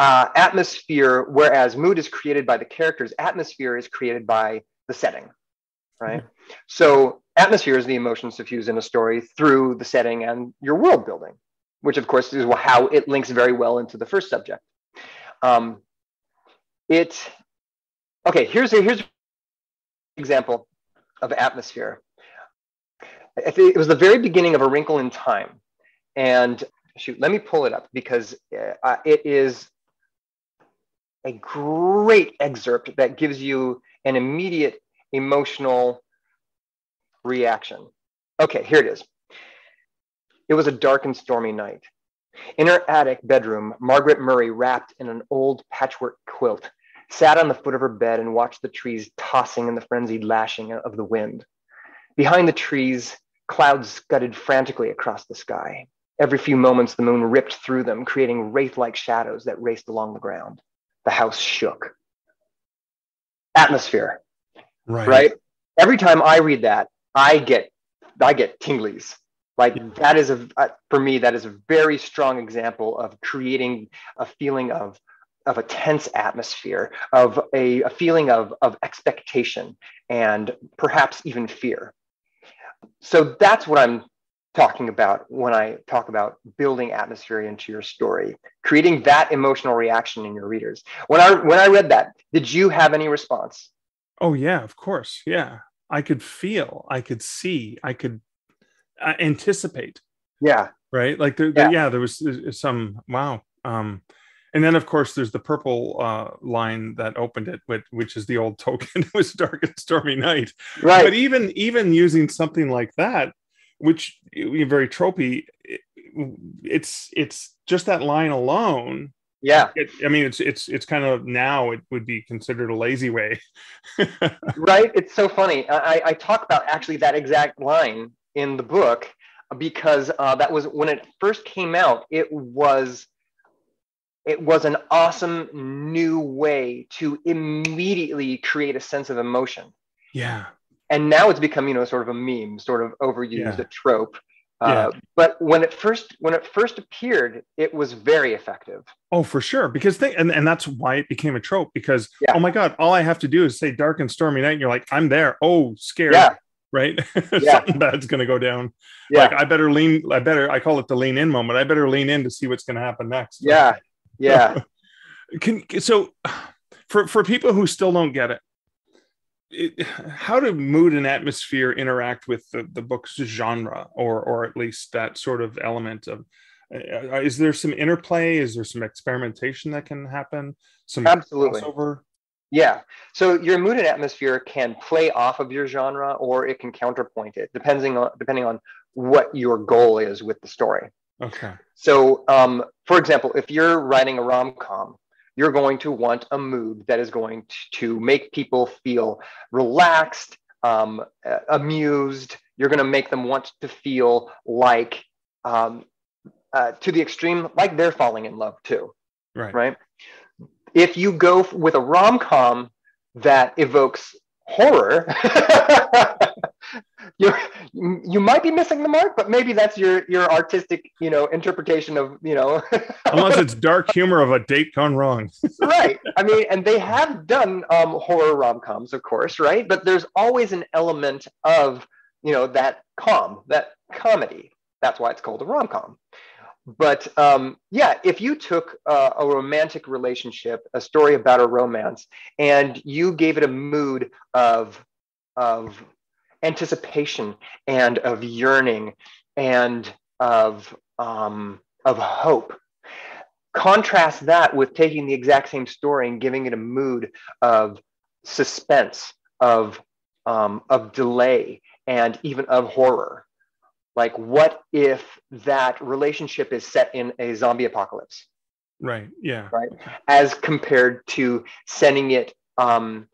uh, atmosphere, whereas mood is created by the characters, atmosphere is created by the setting, right? Mm-hmm. So atmosphere is the emotions suffused in a story through the setting and your world building, which of course is how it links very well into the first subject. Um, it okay. Here's a here's an example of atmosphere. It was the very beginning of A Wrinkle in Time, and shoot, let me pull it up because uh, it is a great excerpt that gives you an immediate emotional reaction. Okay, here it is. It was a dark and stormy night. In her attic bedroom, Margaret Murry, wrapped in an old patchwork quilt, sat on the foot of her bed and watched the trees tossing in the frenzied lashing of the wind. Behind the trees, clouds scudded frantically across the sky. Every few moments, the moon ripped through them, creating wraith like shadows that raced along the ground. The house shook. Atmosphere. Right. right? Every time I read that, I get I get tinglies. Like yeah. that is a uh, for me that is a very strong example of creating a feeling of of a tense atmosphere, of a, a feeling of, of expectation and perhaps even fear. So that's what I'm talking about when I talk about building atmosphere into your story, creating that emotional reaction in your readers. When I when I read that, did you have any response? Oh yeah, of course. Yeah. I could feel, I could see, I could uh, anticipate. Yeah. Right. Like there, yeah. There, yeah, there was some wow. Um, and then of course there's the purple uh, line that opened it, which, which is the old token. it was dark and stormy night. Right. But even even using something like that, which very tropey, it, it's it's just that line alone yeah it, i mean it's it's it's kind of now it would be considered a lazy way right it's so funny I, I talk about actually that exact line in the book because uh, that was when it first came out it was it was an awesome new way to immediately create a sense of emotion yeah and now it's become you know sort of a meme sort of overused yeah. a trope uh, but when it first when it first appeared, it was very effective. Oh, for sure. Because they, and, and that's why it became a trope. Because yeah. oh my god, all I have to do is say dark and stormy night, and you're like, I'm there. Oh, scared. Yeah. Right. Yeah. Something bad's gonna go down. Yeah. Like I better lean. I better. I call it the lean in moment. I better lean in to see what's gonna happen next. Yeah. Yeah. Can so for for people who still don't get it, it, how do mood and atmosphere interact with the, the book's genre or or at least that sort of element of uh, is there some interplay? Is there some experimentation that can happen? Some absolutely. crossover? yeah. So your mood and atmosphere can play off of your genre or it can counterpoint it depending on depending on what your goal is with the story okay so um, for example if you're writing a rom-com you're going to want a mood that is going to make people feel relaxed, um, amused. You're going to make them want to feel like, um, uh, to the extreme, like they're falling in love too. Right. Right. If you go with a rom com that evokes horror, you you might be missing the mark, but maybe that's your your artistic, you know, interpretation of, you know. Unless it's dark humor of a date gone wrong. right. I mean, and they have done um, horror rom coms, of course, right? But there's always an element of, you know, that calm, that comedy. That's why it's called a rom com. But um, yeah, if you took uh, a romantic relationship, a story about a romance, and you gave it a mood of of anticipation and of yearning and of um, of hope. Contrast that with taking the exact same story and giving it a mood of suspense, of um, of delay, and even of horror. Like, what if that relationship is set in a zombie apocalypse? Right. Yeah. Right. As compared to sending it um,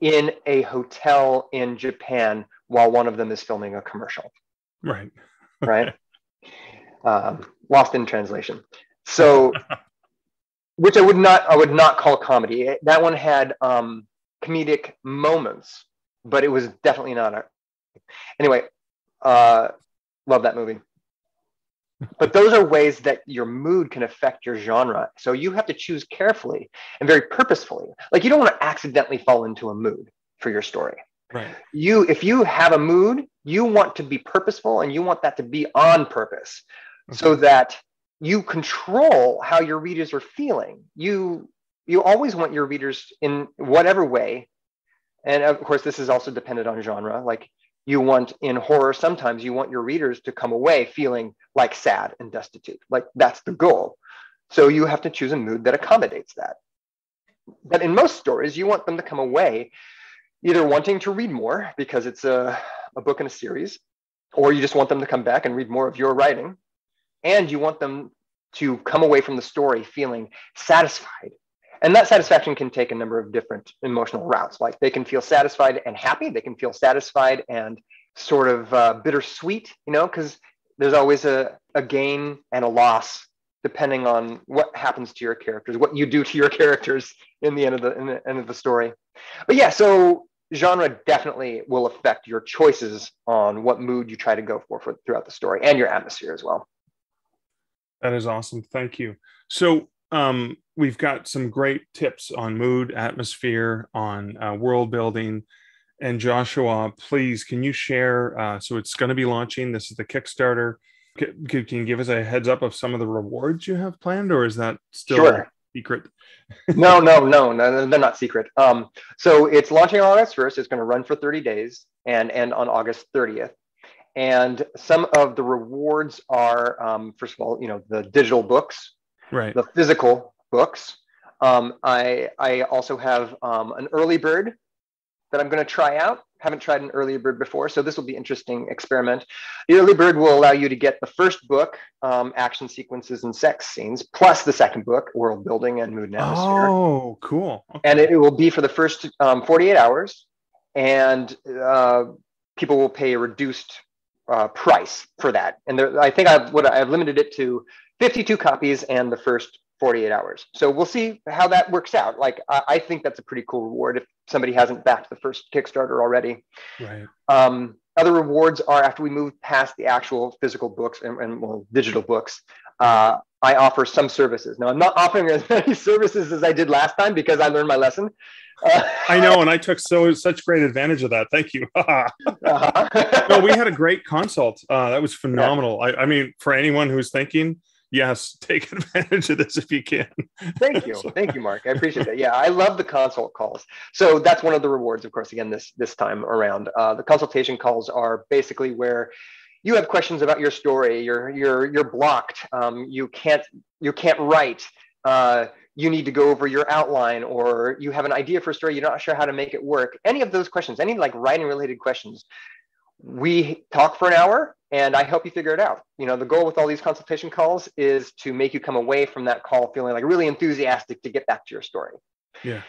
in a hotel in Japan while one of them is filming a commercial. Right. right. Um, lost in translation. So, which I would not, I would not call comedy. That one had um, comedic moments, but it was definitely not a. Anyway, uh, love that movie. But those are ways that your mood can affect your genre. So you have to choose carefully and very purposefully. Like you don't want to accidentally fall into a mood for your story. Right. You, if you have a mood, you want to be purposeful and you want that to be on purpose okay. so that you control how your readers are feeling. You, you always want your readers in whatever way. And of course, this is also dependent on genre. Like you want in horror sometimes you want your readers to come away feeling like sad and destitute like that's the goal. So you have to choose a mood that accommodates that. But in most stories you want them to come away either wanting to read more because it's a, a book in a series or you just want them to come back and read more of your writing. And you want them to come away from the story feeling satisfied and that satisfaction can take a number of different emotional routes. Like they can feel satisfied and happy. They can feel satisfied and sort of uh, bittersweet you know because there's always a, a gain and a loss depending on what happens to your characters what you do to your characters in the end of the, the end of the story. But yeah so genre definitely will affect your choices on what mood you try to go for, for throughout the story and your atmosphere as well. That is awesome. Thank you. So um, we've got some great tips on mood, atmosphere, on uh, world building. And Joshua, please, can you share? Uh, so it's going to be launching. This is the Kickstarter. Can, can, you give us a heads up of some of the rewards you have planned, or is that still sure. secret? no, no, no, no, they're not secret. Um, so it's launching on August 1st. It's going to run for 30 days and end on August 30th. And some of the rewards are, um, first of all, you know, the digital books, right. the physical books. Um, I, I also have um, an early bird that I'm going to try out. Haven't tried an early bird before, so this will be interesting experiment. The early bird will allow you to get the first book, um, action sequences and sex scenes, plus the second book, world building and mood and atmosphere. Oh, cool! Okay. And it, it, will be for the first um, 48 hours, and uh, people will pay a reduced uh, price for that. And there, I think I've what I've limited it to 52 copies and the first 48 hours. So we'll see how that works out. Like I, I, think that's a pretty cool reward if somebody hasn't backed the first Kickstarter already. Right. Um, other rewards are after we move past the actual physical books and, and well, digital books. Uh, I offer some services. Now I'm not offering as many services as I did last time because I learned my lesson. Uh, I know, and I took so such great advantage of that. Thank you. uh-huh. no, we had a great consult. Uh, that was phenomenal. Yeah. I, I mean, for anyone who's thinking yes, take advantage of this if you can. Thank you. Thank you, Mark. I appreciate that. Yeah, I love the consult calls. So that's one of the rewards, of course, again, this this time around. Uh, the consultation calls are basically where you have questions about your story, you're you're you're blocked, um, you can't you can't write. Uh, you need to go over your outline or you have an idea for a story you're not sure how to make it work any of those questions any like writing related questions we talk for an hour and I help you figure it out. You know, the goal with all these consultation calls is to make you come away from that call feeling like really enthusiastic to get back to your story. Yeah.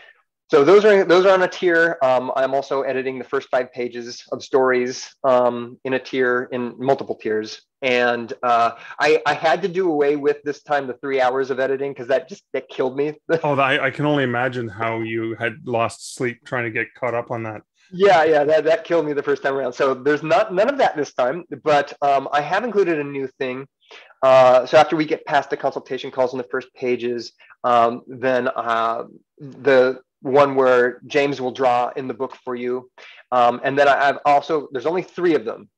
So those are those are on a tier. Um, I'm also editing the first five pages of stories um, in a tier in multiple tiers, and uh, I, I had to do away with this time the three hours of editing because that just that killed me. oh, I, I can only imagine how you had lost sleep trying to get caught up on that yeah yeah that, that killed me the first time around. So there's not none of that this time but um, i have included a new thing. Uh, so after we get past the consultation calls on the first pages um, then uh, the one where james will draw in the book for you um, and then i've also there's only three of them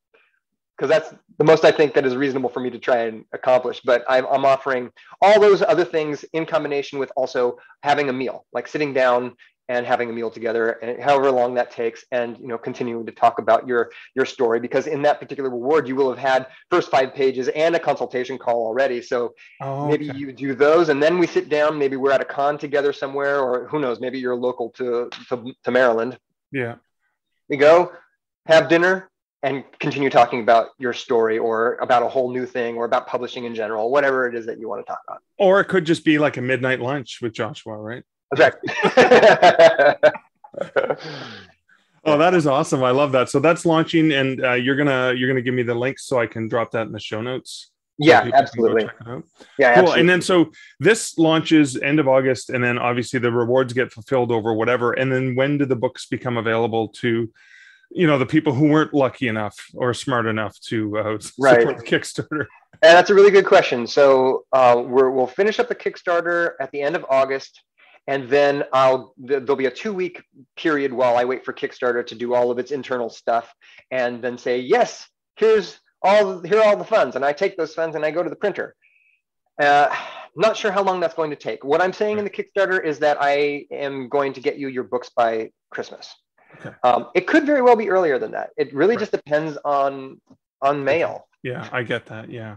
because that's the most i think that is reasonable for me to try and accomplish but I'm, I'm offering all those other things in combination with also having a meal like sitting down and having a meal together and however long that takes and you know continuing to talk about your your story because in that particular reward you will have had first five pages and a consultation call already. So oh, maybe you do those and then we sit down maybe we're at a con together somewhere or who knows maybe you're local to to, to maryland. Yeah. We go have dinner and continue talking about your story or about a whole new thing or about publishing in general whatever it is that you want to talk about. Or it could just be like a midnight lunch with joshua right that's right. oh, that is awesome! I love that. So that's launching, and uh, you're gonna you're gonna give me the links so I can drop that in the show notes. Yeah, absolutely. Yeah, cool. Absolutely. And then so this launches end of August, and then obviously the rewards get fulfilled over whatever. And then when do the books become available to you know the people who weren't lucky enough or smart enough to uh, right. support the Kickstarter? And that's a really good question. So uh, we will finish up the Kickstarter at the end of August, and then I'll there'll be a two week period while I wait for Kickstarter to do all of its internal stuff, and then say yes, here's all here are all the funds, and I take those funds and I go to the printer. Uh, not sure how long that's going to take. What I'm saying in the Kickstarter is that I am going to get you your books by Christmas. Okay. Um, it could very well be earlier than that. It really right. just depends on on mail. Yeah, I get that. Yeah.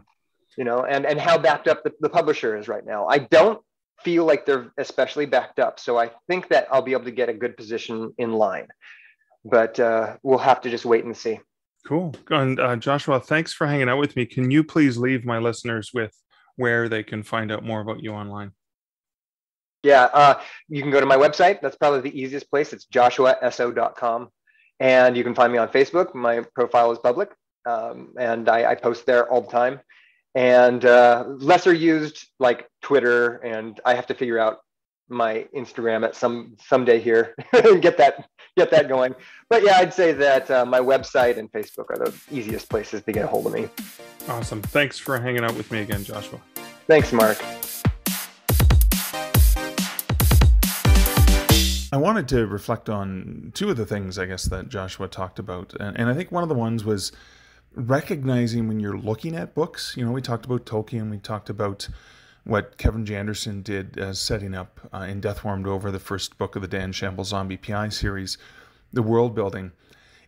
You know, and and how backed up the, the publisher is right now. I don't feel like they're especially backed up, so I think that I'll be able to get a good position in line. But uh, we'll have to just wait and see. Cool. And uh, Joshua, thanks for hanging out with me. Can you please leave my listeners with where they can find out more about you online? Yeah, uh, you can go to my website. That's probably the easiest place. It's joshuaessoe.com. And you can find me on Facebook. My profile is public, um, and I, I, post there all the time. And uh, lesser used like Twitter, and I have to figure out my Instagram at some someday here and get that get that going. But yeah, I'd say that uh, my website and Facebook are the easiest places to get a hold of me. Awesome. Thanks for hanging out with me again, Joshua. Thanks, Mark. I wanted to reflect on two of the things I guess that Joshua talked about, and, and I think one of the ones was recognizing when you're looking at books. You know, we talked about Tolkien, we talked about what Kevin J. Anderson did as setting up uh, in Death Warmed Over, the first book of the Dan Shamble Zombie PI series, the world building.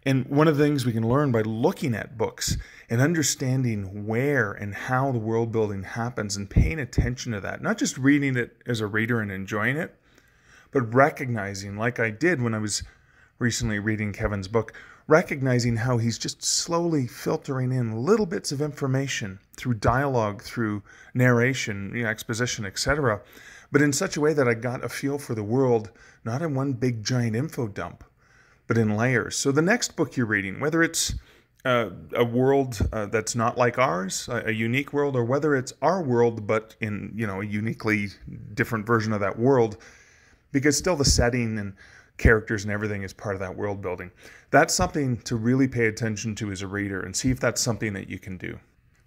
And one of the things we can learn by looking at books and understanding where and how the world building happens and paying attention to that, not just reading it as a reader and enjoying it, but recognizing, like I did when I was recently reading Kevin's book, recognizing how he's just slowly filtering in little bits of information through dialogue, through narration, you know, exposition, etc., but in such a way that I got a feel for the world, not in one big giant info dump, but in layers. So the next book you're reading, whether it's uh, a world uh, that's not like ours, a, a, unique world, or whether it's our world but in you know a uniquely different version of that world, because still the setting and characters and everything is part of that world building. That's something to really pay attention to as a reader and see if that's something that you can do.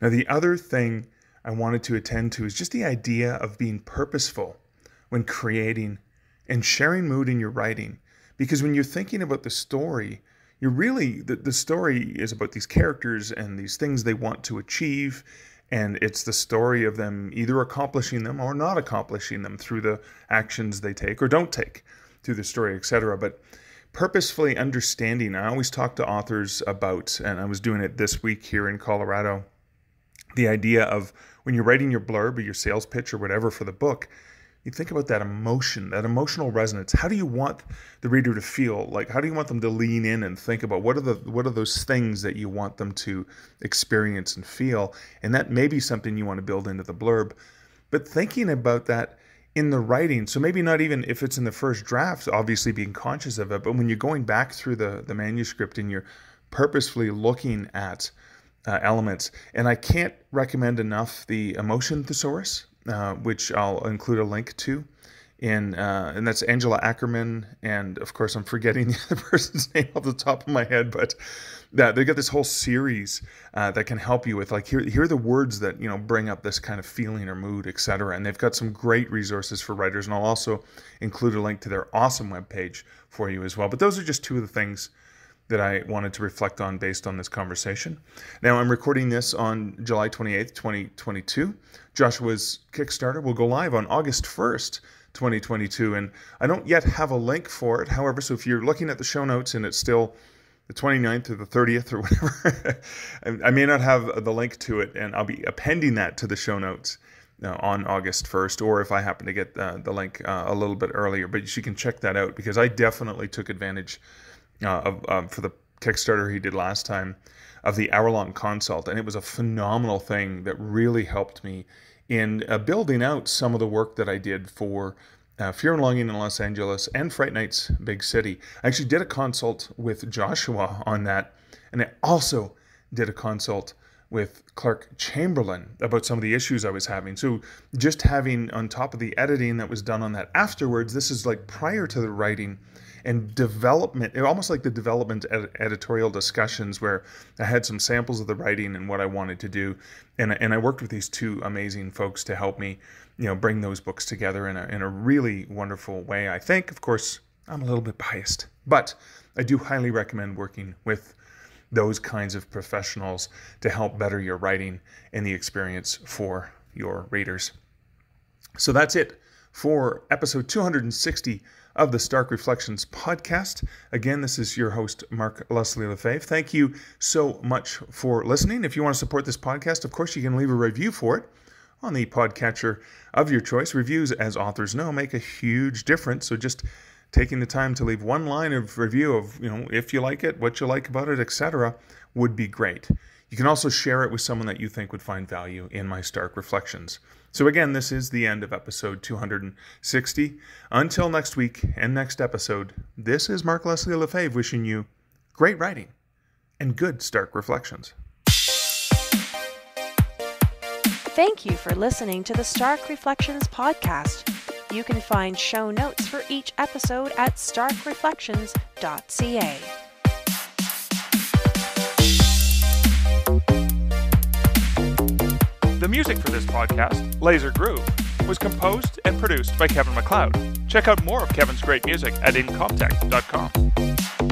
Now, the other thing I wanted to attend to is just the idea of being purposeful when creating and sharing mood in your writing. Because when you're thinking about the story, you're really, the, the story is about these characters and these things they want to achieve and it's the story of them either accomplishing them or not accomplishing them through the actions they take or don't take through the story etc but purposefully understanding i always talk to authors about and i was doing it this week here in colorado the idea of when you're writing your blurb or your sales pitch or whatever for the book you think about that emotion, that emotional resonance. How do you want the reader to feel? Like, how do you want them to lean in and think about what are the what are those things that you want them to experience and feel? And that may be something you want to build into the blurb. But thinking about that in the writing, so maybe not even if it's in the first draft, obviously being conscious of it, but when you're going back through the the manuscript and you're purposefully looking at uh, elements. And I can't recommend enough the emotion thesaurus uh, which I'll include a link to. In, uh, and that's Angela Ackerman, and of course I'm forgetting the other person's name off the top of my head, but that they got this whole series uh, that can help you with like here here are the words that you know bring up this kind of feeling or mood, etc. And they've got some great resources for writers, and I'll also include a link to their awesome webpage for you as well. But those are just two of the things that I wanted to reflect on based on this conversation. Now, I'm recording this on July 28th, 2022. Joshua's Kickstarter will go live on August 1st, 2022, and I don't yet have a link for it. However, so if you're looking at the show notes and it's still the 29th or the 30th or whatever, I may not have the link to it, and I'll be appending that to the show notes. Uh, on August 1st, or if I happen to get uh, the link uh, a little bit earlier. But you can check that out because I definitely took advantage uh, of, um, for the Kickstarter he did last time of the hour long consult. And it was a phenomenal thing that really helped me in uh, building out some of the work that I did for uh, Fear and Longing in Los Angeles and Fright Nights Big City. I actually did a consult with Joshua on that. And I also did a consult with Clark Chamberlain about some of the issues I was having. So just having on top of the editing that was done on that afterwards, this is like prior to the writing and development, almost like the development ed- editorial discussions where I had some samples of the writing and what I wanted to do. And, and I worked with these two amazing folks to help me, you know, bring those books together in a, in a really wonderful way. I think, of course, I'm a little bit biased, but I do highly recommend working with those kinds of professionals to help better your writing and the experience for your readers. So that's it for episode 260 of the Stark Reflections podcast. Again, this is your host, Mark Leslie Lefebvre. Thank you so much for listening. If you want to support this podcast, of course, you can leave a review for it on the podcatcher of your choice. Reviews, as authors know, make a huge difference. So just taking the time to leave one line of review of, you know, if you like it, what you like about it, etc., would be great. You can also share it with someone that you think would find value in my Stark Reflections. So, again, this is the end of episode 260. Until next week and next episode, this is Mark Leslie Lefebvre wishing you great writing and good Stark Reflections. Thank you for listening to the Stark Reflections podcast. You can find show notes for each episode at starkreflections.ca. The music for this podcast, Laser Groove, was composed and produced by Kevin MacLeod. Check out more of Kevin's great music at incompetech.com.